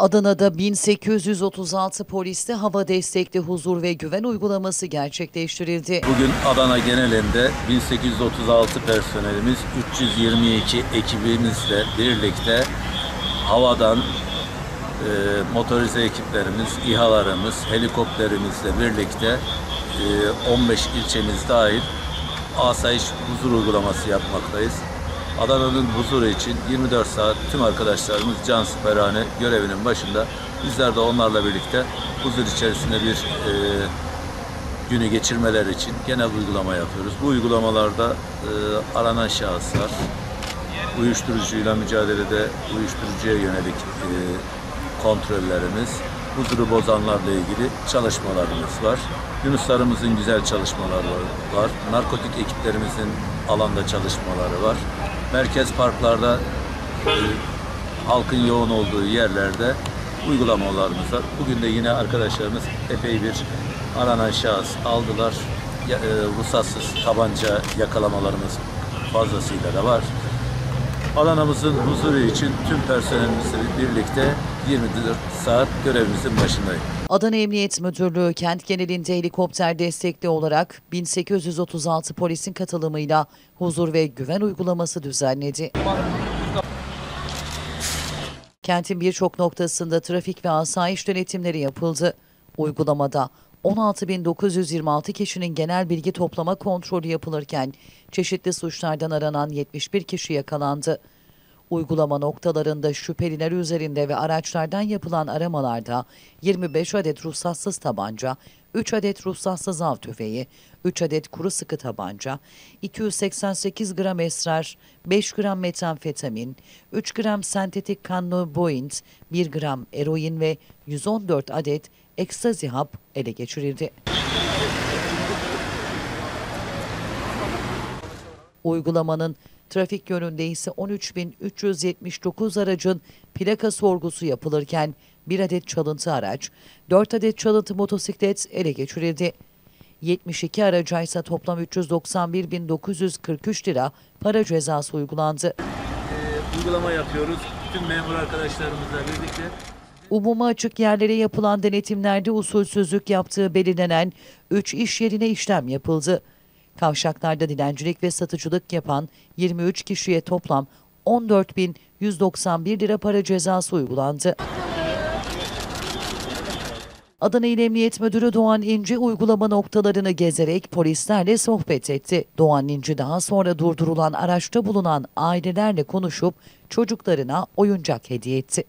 Adana'da 1836 poliste hava destekli huzur ve güven uygulaması gerçekleştirildi. Bugün Adana genelinde 1836 personelimiz 322 ekibimizle birlikte havadan e, motorize ekiplerimiz, İHA'larımız, helikopterimizle birlikte e, 15 ilçemiz dahil asayiş huzur uygulaması yapmaktayız. Adana'nın huzuru için 24 saat tüm arkadaşlarımız can siperhane görevinin başında. Bizler de onlarla birlikte huzur içerisinde bir e, günü geçirmeler için genel uygulama yapıyoruz. Bu uygulamalarda e, aranan şahıslar, uyuşturucuyla mücadelede uyuşturucuya yönelik e, kontrollerimiz, huzuru bozanlarla ilgili çalışmalarımız var. Yunuslarımızın güzel çalışmaları var. Narkotik ekiplerimizin alanda çalışmaları var. Merkez parklarda e, halkın yoğun olduğu yerlerde uygulamalarımız var. Bugün de yine arkadaşlarımız epey bir aranan şahıs aldılar. E, ruhsatsız tabanca yakalamalarımız fazlasıyla da var. Alanımızın huzuru için tüm personelimizle birlikte 24 saat görevimizin başındayım. Adana Emniyet Müdürlüğü kent genelinde helikopter destekli olarak 1836 polisin katılımıyla huzur ve güven uygulaması düzenledi. Kentin birçok noktasında trafik ve asayiş denetimleri yapıldı. Uygulamada 16.926 kişinin genel bilgi toplama kontrolü yapılırken çeşitli suçlardan aranan 71 kişi yakalandı. Uygulama noktalarında şüpheliler üzerinde ve araçlardan yapılan aramalarda 25 adet ruhsatsız tabanca, 3 adet ruhsatsız av tüfeği, 3 adet kuru sıkı tabanca, 288 gram esrar, 5 gram metamfetamin, 3 gram sentetik kannoboint, 1 gram eroin ve 114 adet ekstazi hap ele geçirildi. Uygulamanın trafik yönünde ise 13.379 aracın plaka sorgusu yapılırken bir adet çalıntı araç, 4 adet çalıntı motosiklet ele geçirildi. 72 araca ise toplam 391.943 lira para cezası uygulandı. uygulama yapıyoruz. Tüm memur arkadaşlarımızla birlikte Umuma açık yerlere yapılan denetimlerde usulsüzlük yaptığı belirlenen 3 iş yerine işlem yapıldı. Kavşaklarda dilencilik ve satıcılık yapan 23 kişiye toplam 14.191 lira para cezası uygulandı. Adana İl Emniyet Müdürü Doğan İnci uygulama noktalarını gezerek polislerle sohbet etti. Doğan İnci daha sonra durdurulan araçta bulunan ailelerle konuşup çocuklarına oyuncak hediye etti.